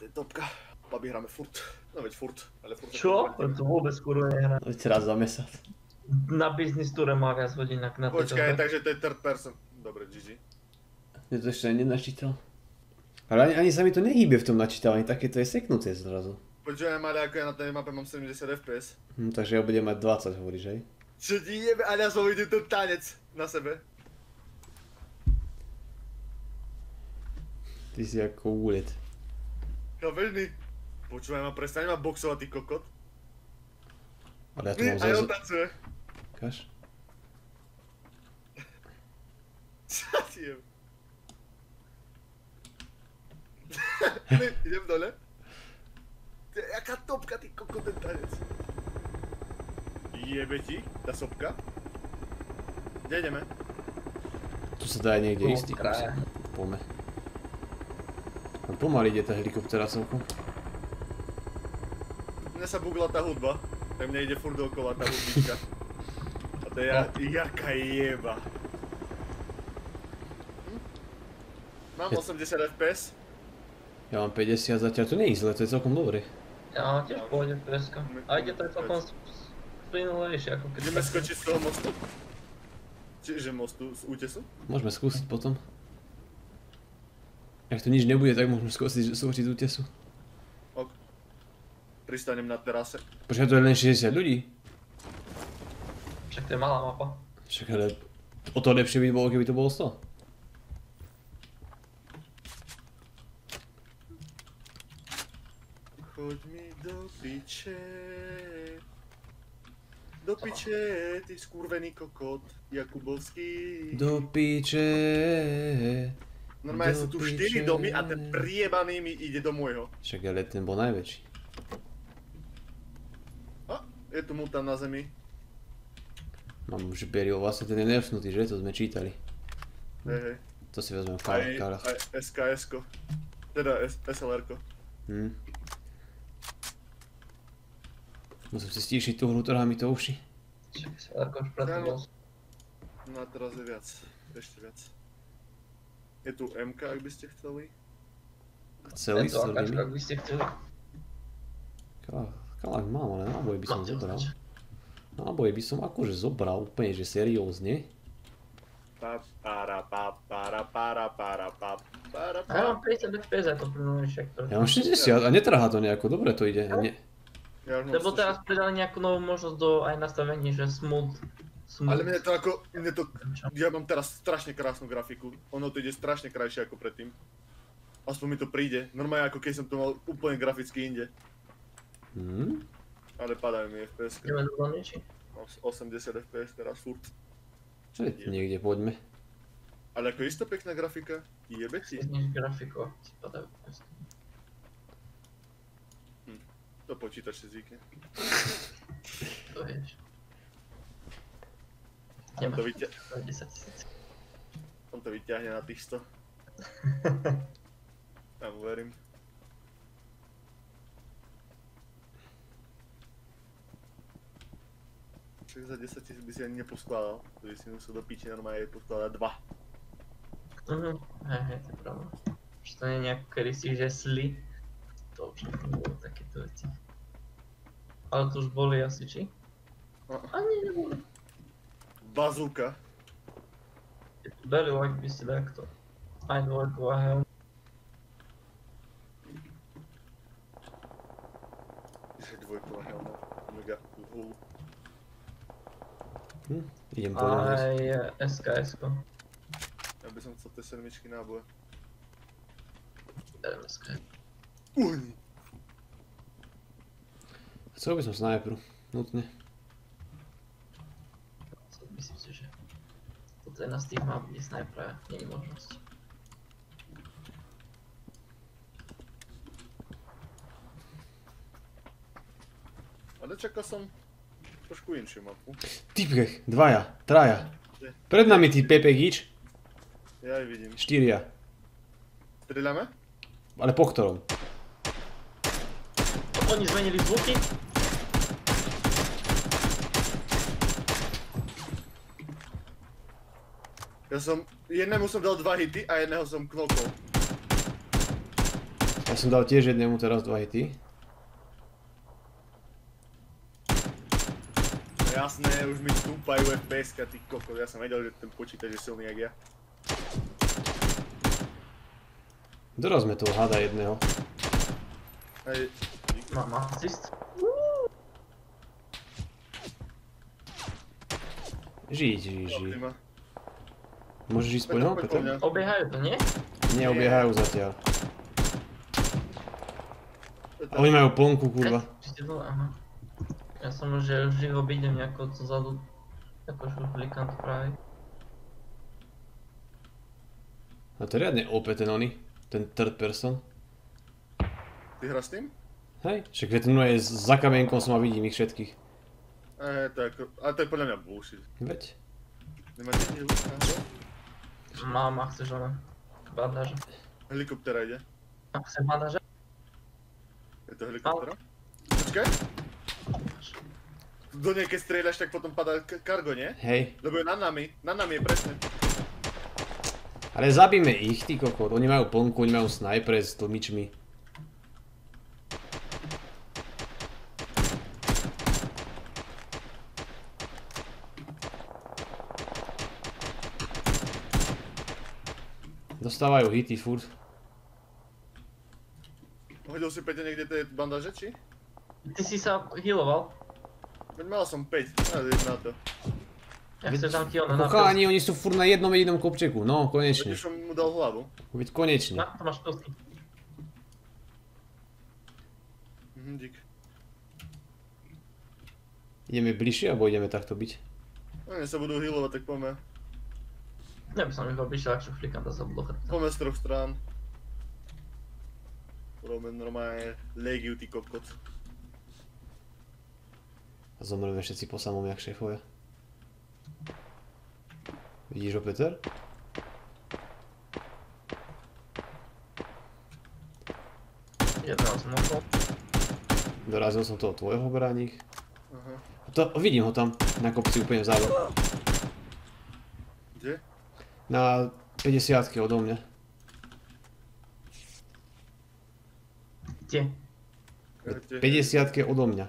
To je topka. Babi hráme furt. No veď furt, ale furt. Čo? To vôbec kurva nehrá. Veď raz za mesiac. Na business ture má viac hodín na tejto Počkaj, takže to je third person. Dobre, GG. Ja to ešte ani nenačítal. Ale ani, ani sa mi to nehýbe v tom načítaní, také to je seknuté zrazu. Počujem, ale ako ja na tej mape mám 70 fps. Hm, takže ja budem mať 20, hovoríš, hej? Čo ti jebe, ale ja som videl ten tanec na sebe. Ty si ako úlet. Chápeš mi? Počúvaj ma, prestaň ma boxovať, ty kokot. Ale ja tu Nie, mám aj on zrazu... tancuje. Kaž? Čo ti? Ne, idem dole. Ty, jaká topka, ty kokot, ten tanec. Jebe ti, tá sopka. Kde ideme? Tu sa dá aj niekde kraja. kúsok. Poďme. Pomaly ide tá helikoptera celkom. Mne sa bugla tá hudba, tak mne ide furt dokola tá hudbička. A to je ja, jaká jeba. Hm? Mám 80 fps. Ja mám 50 zatiaľ, to nie je zle, to je celkom dobré. Ja tiež pôjde PSK. A ide to celkom plynulejšie ako keď... Ideme skočiť z toho mostu. Čiže mostu, z útesu? Môžeme skúsiť potom. Ak to nič nebude, tak môžeme skúsiť skočiť z útesu. Ok. Pristanem na terase. Počkaj, to je len 60 ľudí. Však to je malá mapa. Však ale o to lepšie by bolo, keby to bolo 100. Choď mi do piče. Do piče, ty skurvený kokot, Jakubovský. Do piče. Normálne do sú tu piče. 4 domy a ten priebaný mi ide do môjho. Však ale ten bol najväčší. A, je tu mutant na zemi. Mám už beril, vlastne ten je nerfnutý, že? To sme čítali. Hej, hej. To si vezmem v Aj, kálach. aj SKS-ko. Teda SLR-ko. Hm. Musím si stíšiť tú hru, trhá mi to uši. Arko už preto bol. No a teraz je viac. Ešte viac. Je tu MK, ak by ste chceli. Chceli Tento s akáčka, celými. ak by ste chceli. Kalách mám, ale náboje by som zobral. Náboje by som akože zobral úplne, že seriózne. A ja mám 50 FPS ako plynulejšie. Ja mám 60 a netrhá to nejako, dobre to ide. Ne, Ja Lebo 106. teraz pridali nejakú novú možnosť do aj nastavení, že smooth. Ale mne to ako, mne to, ja mám teraz strašne krásnu grafiku. Ono to ide strašne krajšie ako predtým. Aspoň mi to príde. Normálne ako keď som to mal úplne graficky inde. hm? Ale padajú mi FPS. Ideme do zóny, či? Mám 80 FPS teraz furt. Čo je niekde, poďme. Ale ako isto pekná grafika. Jebe ti. Zniž grafiku, ti padajú FPS. To počítač si zvykne. To vieš. On to, vyťa- 10 tisíc. on to vyťahne na tých 100. Ja mu verím. Však za 10 tisíc by si ani neposkladal. To by si musel do piči normálne poskladať dva. Mhm, hej, hej, to je pravda. Že to nie je nejako kedy si, že sli. To už nebolo takéto veci. Ale to už boli asi, či? A- A nie, neboli. Bazooka. Very like by si takto. Aj dvojková helma. Že dvojková helma. Mega hul. Hm? Idem po. Aj SKS-ko. Ja by som chcel tie sedmičky náboje. Bereme SKS. Uj. Chcel by som snajpru, nutne. Myslím si, že toto je na z tých map, kde snajpera nie je možnosť. Ale čakal som trošku inšiu mapu. Typkech, dvaja, traja. Pred nami tí Pepe Gič, Ja aj vidím. štyria. Strieľame? Ale po ktorom? Oni zmenili zvuky? Ja som, jednému som dal dva hity a jedného som knokol. Ja som dal tiež jednému teraz dva hity. No jasné, už mi stúpajú fps ty kokos, ja som vedel, že ten počítač je silný jak ja. Dorazme toho hada jedného. Hej, Mám asist. Žiť, žiť, žiť. Môžeš ísť po ňom, Peter? Obiehajú to, nie? Nie, obiehajú zatiaľ. Oni majú plnku, kurva. Ja som už, že už ho vidím nejako zozadu. Akože už blikám to práve. A to je riadne OP ten oni. Ten third person. Ty hráš s tým? Hej, však ten je za kamienkom som a vidím ich všetkých. To je ako, ale to je podľa mňa bullshit. Veď. Nemáte heal? Aha. Mám, a chceš len bandáže. Helikoptera ide. A chceš bandáže? Je to helikoptera? Počkaj. Do nej keď strieľaš, tak potom padá kargo, nie? Hej. Lebo je nad nami, nad nami je presne. Ale zabíme ich, ty kokot. Oni majú plnku, oni majú snajpere s tlmičmi. Dostávajú hity furt. Hodil si Peťa niekde tie bandaže, či? Ty si sa healoval? Veď mal som 5, ale na to. Ja dám ti ono na Chalani, oni sú furt na jednom jedinom kopčeku. No, Veď konečne. už som mu dal hlavu. Veď konečne. Na, to máš pilsky. Mhm, dík. Ideme bližšie, alebo ideme takto byť? Oni sa budú healovať, tak poďme. Ja by som ich obišiel, ak flikám to zabudol chrbta. Poďme z troch strán. Robíme normálne legiu, ty kokot. A zomreme všetci po samom, jak ho, Peter? Jedného som okol. Dorazil som toho tvojho bránik. Aha. To, vidím ho tam, na kopci úplne vzadu. Kde? Na 50 odo mňa. Kde? Kde? 50 odo mňa.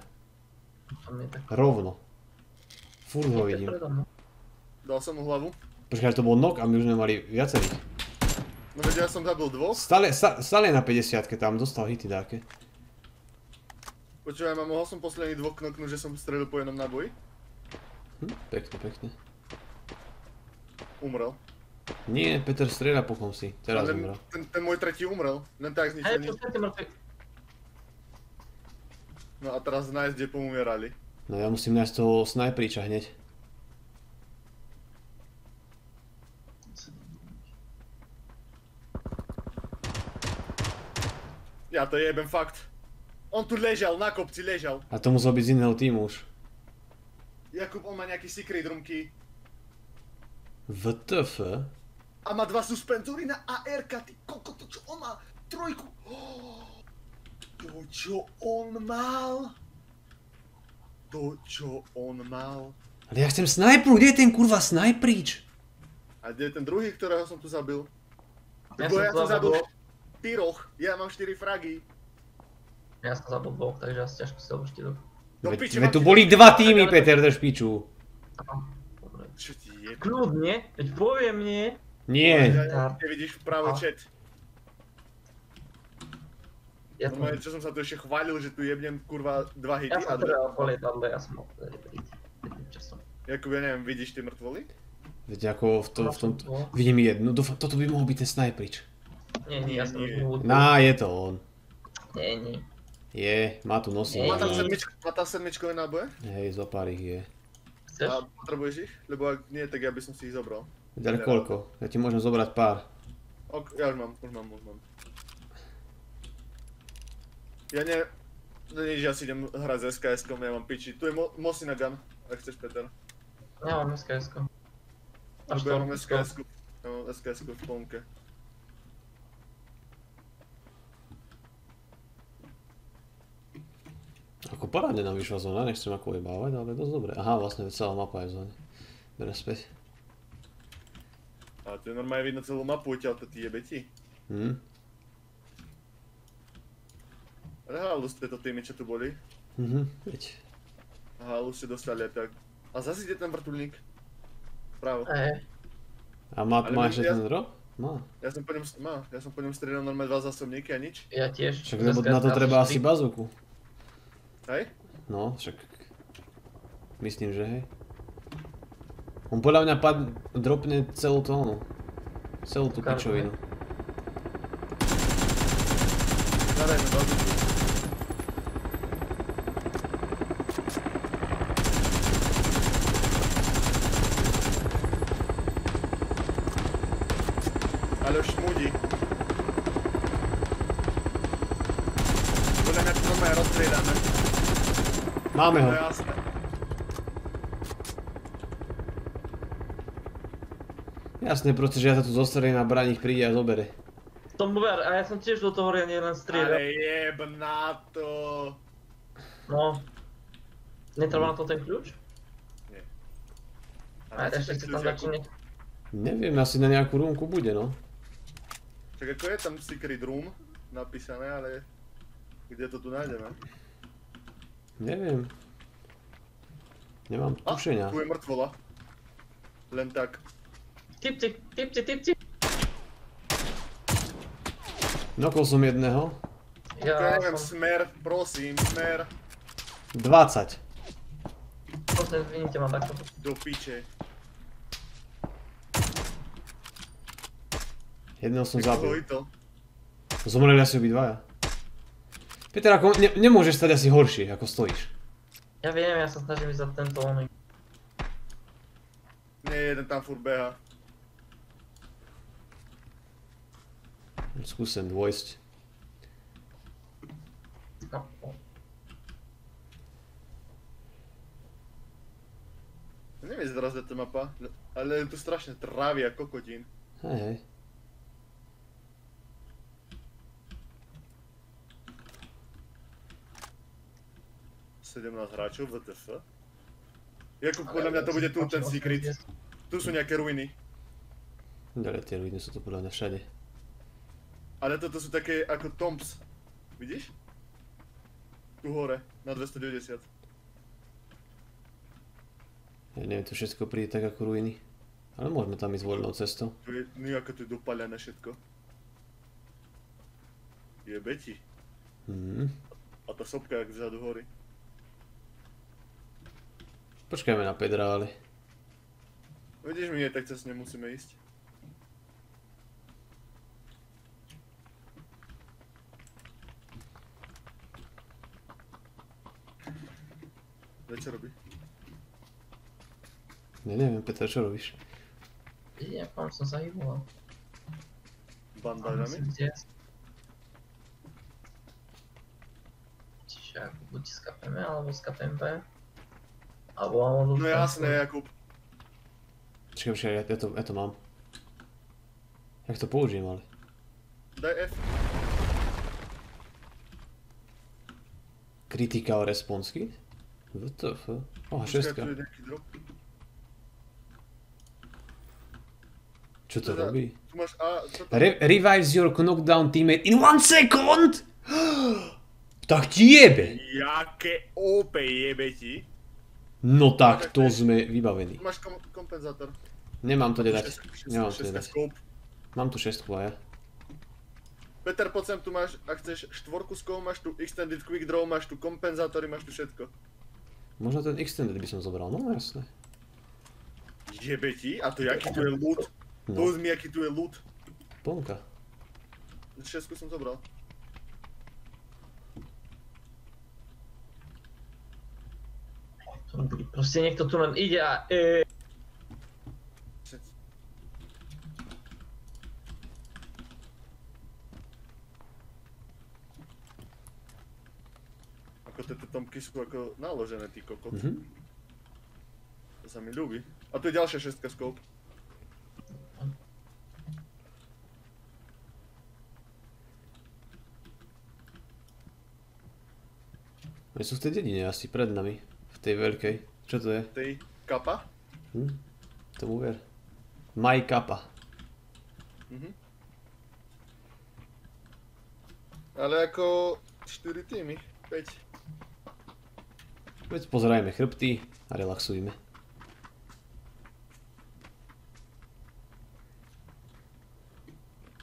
Rovno. Furt ho vidím. Dal som mu hlavu. Počkaj, to bol nok a my už sme mali viacerých. No veď ja som zabil dvoch. Stále, stále na 50 tam dostal hity dáke. Počúvaj, ma mohol som posledných dvoch knoknúť, že som strelil po jednom náboji? Hm, pekne, pekne. Umrel. Nie, Peter strieľa po si. Teraz Ale umrel. ten, ten môj tretí umrel. Len tak Hej, zničený. počkajte mŕtvy. No a teraz nájsť, kde pomumierali. No ja musím nájsť toho snajpríča hneď. Ja to jebem fakt. On tu ležal, na kopci ležal. A to musel byť z iného týmu už. Jakub, on má nejaký secret roomky. VTF? A má dva suspenzory na ARK, ty koko, to čo on má? Trojku. Oh, to čo on mal? To čo on mal? Ale ja chcem snajpru, kde je ten kurva snajpríč? A kde je ten druhý, ktorého som tu zabil? Ja Lebo som ja som zabil zabil- štyroch, ja mám štyri fragy. Ja som zabil dvoch, takže asi ťažko si. No Veď, piče, veď mám tu boli dva týmy, Peter, drž piču. Čo ti je? Kľudne, veď poviem nie. Nie. Ja, ty vidíš vpravo A. chat. Ja som, Normálne, čo som sa tu ešte chválil, že tu jebnem kurva dva hity ja a som teda po lietadle, ja som mal teda byť. Časom. Jakub, ja neviem, vidíš tie mŕtvoly? Veď ako v, to, v tom... Vidím jednu, dúfam, toto by mohol byť ten snajpríč. Nie, nie, ja som Nie. už Á, je to on. Nie, nie. Je, má tu nosí. Má tam sedmičko, má tam sedmičkové náboje? Hej, zo pár ich je. Chceš? A potrebuješ ich? Lebo ak nie, tak ja by som si ich zobral. Ale koľko? Ja ti môžem zobrať pár. Ok, ja už mám, už mám, už mám. Ja ne... No nič, ja si idem hrať s SKS-kom, ja mám piči. Tu je mo Mosina Gun, ak chceš Peter. Ja mám SKS-ko. A Lebo ja mám. SKS-ku. Ja mám SKS-ku v plnke. Ako parádne nám vyšla zóna, nechcem ako ujebávať, ale dosť dobre. Aha, vlastne celá mapa je v zóne. Berem späť. A tu je normálne vidno celú mapu, odtiaľ to ty jebe ti. Hm? Ale halu ste to tými, čo tu boli. Mhm, veď. Halu ste dostali aj tak. A zase ide ten vrtulník. Pravo. E, A má, Ale má my- ešte ja- ten drop? Má. Ja som po ňom, má, ja som po ňom strieľal normálne dva zásobníky a nič. ja tiež. Však lebo na to treba asi bazuku. Hej? No, však... Myslím, že hej. On podľa mňa pad... dropne celú to ono. Celú tú pičovinu. Zadajme. Ale už šmudí. Podľa mňa to normálne rozstrieľame. Máme To ho. je jasné. Jasné, proste, že ja sa tu zostrelím a braň ich príde a zobere. Tomu ver, a ja som tiež do toho riadne len strieľal. Ale jeb na to. No. Netrvá na to ten kľúč? A Ale ešte si tam začne... Neviem, asi na nejakú rúmku bude, no. Čak ako je tam secret room napísané, ale kde to tu nájdeme? Neviem. Nemám A, tušenia. tu je mŕtvola. Len tak. Tipci, tipci, tipci. Nokol som jedného. Ja, som... smer, prosím, smer. 20. Prosím, zvinite ma takto. Do piče. Jedného som zabil. to? Zomreli asi obidvaja. Peter, ako ne, nemôžeš stať asi horšie, ako stojíš. Ja viem, ja sa snažím ísť za tento oný. Nie, jeden tam furt beha. Skúsim dvojsť. No. Neviem kde to mapa, ale je tu strašne trávy a kokotín. Hej, hej. Sedemnáct hráčov, WTF. Jakub, podľa mňa to bude tu ten secret. Tu sú nejaké ruiny. Ďalej tie ruiny sú tu podľa mňa všade. Ale toto sú také ako Toms. Vidíš? Tu hore, na 290. Ja neviem, to všetko príde tak ako ruiny. Ale môžeme tam ísť voľnou cestou. Tu je, no ako tu je dopalené všetko. Jebe ti. Mhm. A tá sopka jak vzadu hory. Počkajme na Pedra, ale... Vidíš, my tak cez nemusíme ísť. Veď čo robí? Ja neviem, Peter, čo robíš? Idem, kam som sa hyboval. Bandážami? Kde? Čiže ako buď skapeme, alebo skapem B. Alebo mám No jasné, Jakub. Počkaj, počkaj, ja, ja, to, ja to mám. Jak to použijem, ale? Daj F. Critical response kit? WTF? Nejaký drop. Čo to robí? Tu máš A, čo to? Re revives your knockdown teammate in one second? tak ti jebe! Jaké OP jebe ti? No tak to sme vybavení. Tu máš kom kompenzátor. Nemám to nedať. Nemám to nedať. scope. Mám tu šestku a ja. Peter, poď sem, tu máš, ak chceš štvorku scope, máš tu extended quick draw, máš tu kompenzátory, máš tu všetko. Možno ten extended by som zobral, no jasné. Jebe ti? A to jaký tu je loot? No, Povedz mi, aký tu je loot. ponka. Šestku som zobral. Proste niekto tu len ide a e, Ako tieto tomky sú ako naložené, ty kokot. Mhm. To sa mi ľúbi. A tu je ďalšia šestka scope. Oni sú v tej dedine asi pred nami. V tej veľkej. Čo to je? Tej kapa. Hm? Tomu ver. My kappa. Mhm. Ale ako 4 týmy, 5. Veď pozerajme chrbty a relaxujme.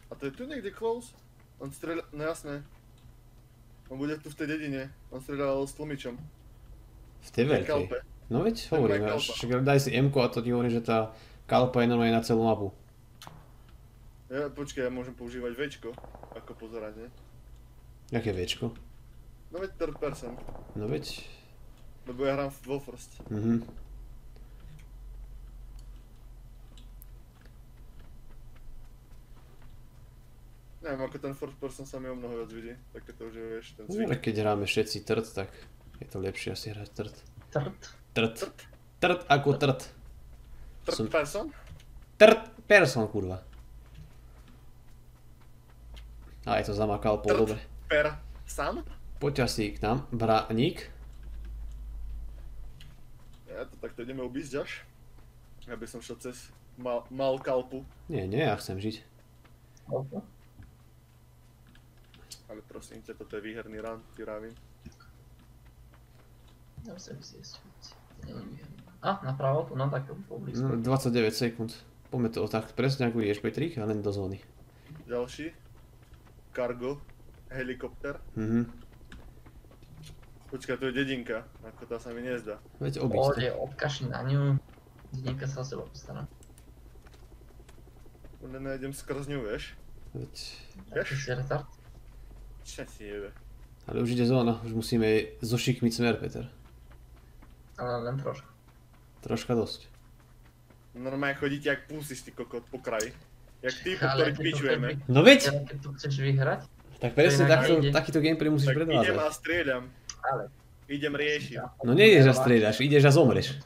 A to je tu niekde close? On strieľa... No jasné. On bude tu v tej dedine. On strieľal s tlmičom. V tej V veľkej. No veď hovorím, až daj si M a to ti hovorí, že tá kalpa je normálne na celú mapu. Ja, počkaj, ja môžem používať Včko ako pozeranie. Jaké Včko? No veď third person. No veď... Lebo ja hrám vo first. Mhm. Neviem, ako ten first person sa mi o mnoho viac vidí. Také to už je, vieš, ten cvik. ale keď hráme všetci trt, tak je to lepšie asi hrať trt. Trt. Trt. Trt ako trt. Third som- person? Trt person, kurva. Aj to zamakal Trt. dobre. Per san? Poďte asi k nám, braník. Ja to takto ideme obísť až. Ja by som šiel cez mal, mal kalpu. Nie, nie, ja chcem žiť. Koľko? Ale prosím ťa, toto je výherný run, ti rávim. Musím si jesť. Neviem. A, napravo, tu na také poblízku. No, 29 sekúnd. Poďme to tak presne ako ideš Petrík, a len do zóny. Ďalší. Cargo. Helikopter. Mhm. Počkaj, to je dedinka. Ako tá sa mi nezdá. Veď obísť to. Pôjde, obkašni na ňu. Dedinka sa o seba postará. Len nejdem skrz ňu, vieš? Veď... Taký si retard. Čo ti jebe? Ale už ide zóna, už musíme zošikmiť smer, Peter. Ale len trošku. Troška dosť. Normálne chodíte jak pusis, ty kokot, po kraji. Jak typu, Ale ktorý keď to pičujeme. No veď! Keď to chceš vyhrať, Tak presne takto, takýto gameplay musíš Tak idem predvádzať. a strieľam. Ale... Idem riešiť. No nejdeš a strieľaš, ideš a zomreš.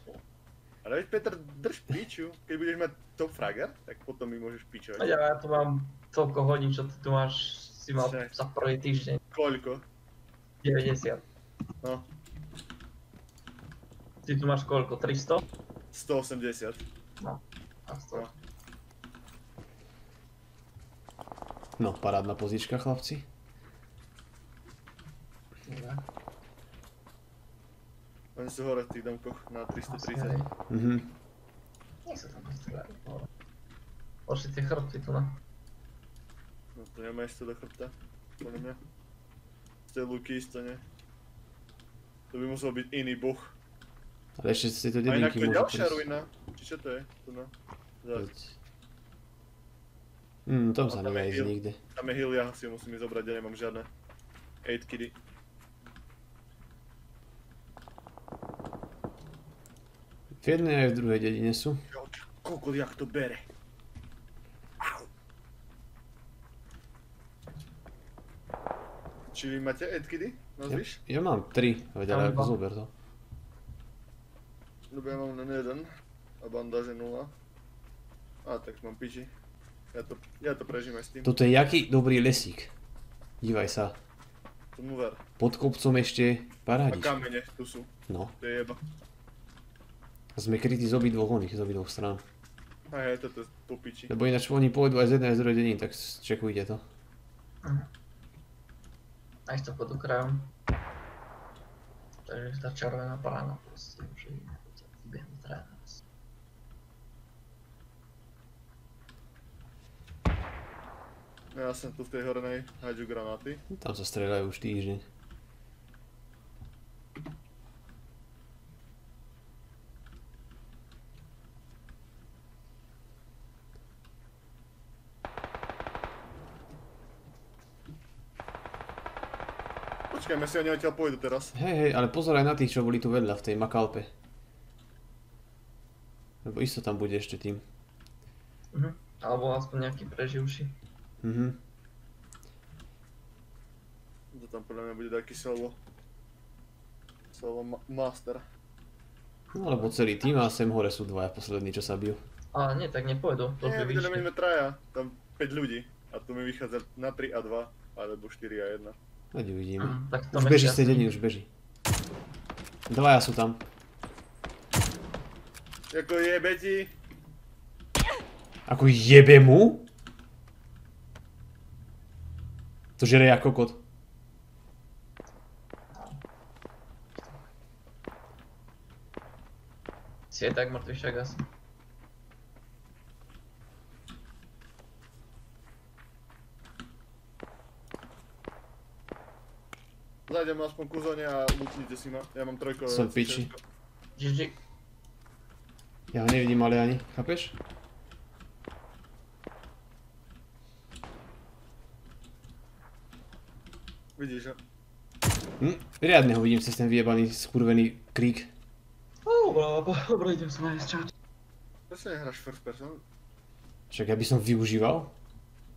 Ale veď Peter, drž piču. Keď budeš mať top fragger, tak potom mi môžeš pičovať. Ja, ja tu mám toľko hodín, čo ty tu máš, si mal Však. za prvý týždeň Koľko? 90. No, Ty tu máš koľko? 300? 180. A 100. No, parádna pozička, chlapci. Dobre. Oni sú hore v tých domkoch na Asi 330. hej. Mhm. Nech sa tam postrieľajú. dobre. Horšie tie chrbty tu na. No to nemá ešte do chrbta. Podľa mňa. Z tej luky isto nie. To by musel byť iný boh. Ale ešte z tejto A inak dedinky to je môžu ďalšia prísť. ruina. Či čo to je? Tu no. Zas. Veď. Mm, tam sa je ísť nikde. Tam je hill, ja si ho musím ísť zobrať, ja nemám žiadne 8 kiddy. V jednej aj v druhej dedine sú. Koľko jak to bere. Či vy máte 8 kiddy? Ja, mám tri, veď ale ako zober to. Lebo ja mám len jeden. A bandáže 0. A tak mám piči. Ja to, ja to prežím aj s tým. Toto je jaký dobrý lesík. Dívaj sa. Tomu ver. Pod kopcom ešte A parádička. kamene tu sú. No. To je jeba. A sme krytí z obidvoch oných, z obidvoch strán. A je toto po piči. Lebo ináč oni pôjdu aj z jednej aj z druhej dediny, tak čekujte to. Aj to pod okrajom. Takže tá červená parána proste už je behnu teraz. Ja som tu v tej hornej haďu granáty. Tam sa strieľajú už týždeň. Počkajme si, oni odtiaľ pôjdu teraz. Hej, hej, ale pozeraj na tých, čo boli tu vedľa v tej Makalpe. Lebo isto tam bude ešte tým. Mhm. Alebo aspoň nejaký preživší. Mhm. To tam podľa mňa bude taký solo. Solo ma- master. No alebo celý tým a sem hore sú dvaja poslední, čo sa bijú. Ale nie, tak nepôjdu. To Nie, videli sme traja. Tam 5 ľudí. A tu mi vychádza na 3 a 2. Alebo 4 a 1. No, Veď uvidíme. Aha, tak to už beží sedený, už beží. Dvaja sú tam. Ako jebe ti. Ako jebe mu? To žere jak kokot. Si je tak mŕtvy však asi. Zajdem aspoň ku zóne a lutnite si ma. Ja mám trojko. Som piči. GG. Ja ho nevidím ale ani, chápeš? Vidíš, že? Hm, riadne ho vidím cez ten vyjebaný skurvený krík. Dobre, dobre, idem sa nájsť, čau. Prečo nehráš first person? Však ja by som využíval.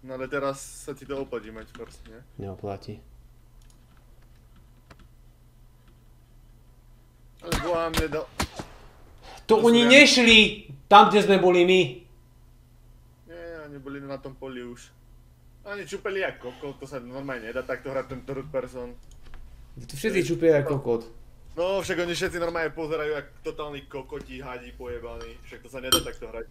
No ale teraz sa ti to oplatí mať first, nie? Neoplatí. Ale Boha mne dal... To To oni nešli! Tam, kde sme boli my. Nie, oni boli na tom poli už. Oni čupeli ako kokot, to sa normálne nedá takto hrať ten third person. To všetci čupia ako kokot. No, však oni všetci normálne pozerajú jak totálny kokoti, hadí pojebaní. Však to sa nedá takto hrať.